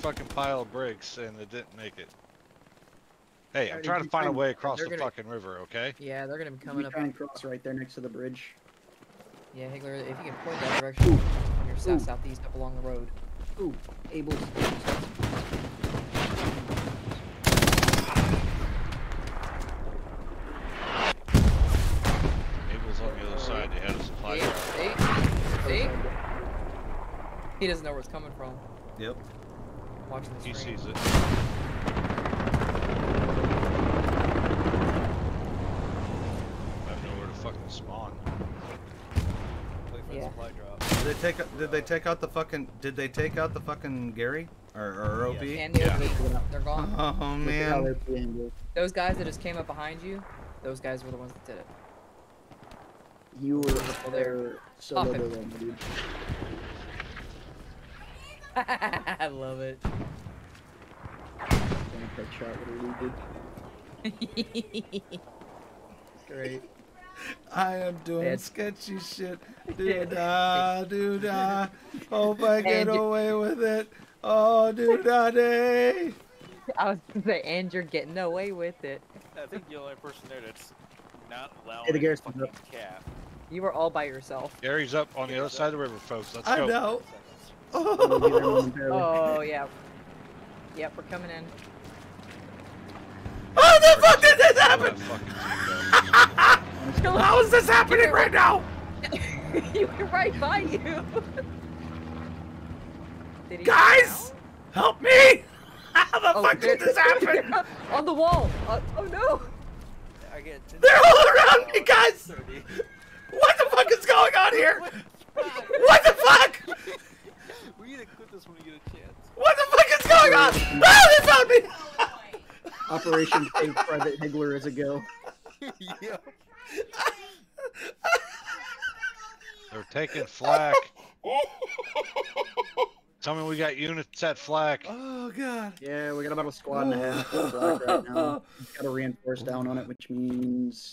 fucking pile of bricks and it didn't make it. Hey, I'm trying to find a way across the gonna- fucking river, okay? Yeah, they're gonna be Coming coming up. up. Try and cross right there next to the bridge. Yeah, Higlar, if you can point that direction on your Ooh. south southeast up along the road. Ooh, Abel's. Abel's on the other side. They had a supply See? See? See? He doesn't know where it's coming from. Yep. Watching the He stream. sees it. I have nowhere to fucking spawn. Wait for Yeah. the supply drop. Did they take? Did they take out the fucking? Did they take out the fucking Gary or, or OP? And the Yeah. They're gone. Oh Look at how man. they're playing, dude. Those guys that just came up behind you, those guys were the ones that did it. You were Well, they're there solo popping. Alone, dude. I love it. Don't that shot what he did. Great. I am doing Man. sketchy shit. Do da, do da. Hope I get And you- away with it. Oh, do da day. I was gonna say, and you're getting away with it. I think you're the only person there that's not allowing Hey, the a Garrison's fucking up. cat. You were all by yourself. Gary's up on the other side of the river, folks. Let's I go. know. We'll be there momentarily. Oh yeah. Yep, we're coming in. How the fuck did this happen? that fucking team go. How is this happening right now? you were right by you. Did he Guys, help me! How the Oh, fuck did this happen? On the wall. Uh, oh no. I get They're all around me, guys. 30. What the fuck is going on here? What the fuck? we need to quit this when we get a chance. What the fuck is going on? Ah, they found me! Operation Save Private Higlar is a go. yeah. They're taking flack. Tell me we got units at flack. Oh god. Yeah, we got about a squad and a half of black right now. Got to reinforce down on it, which means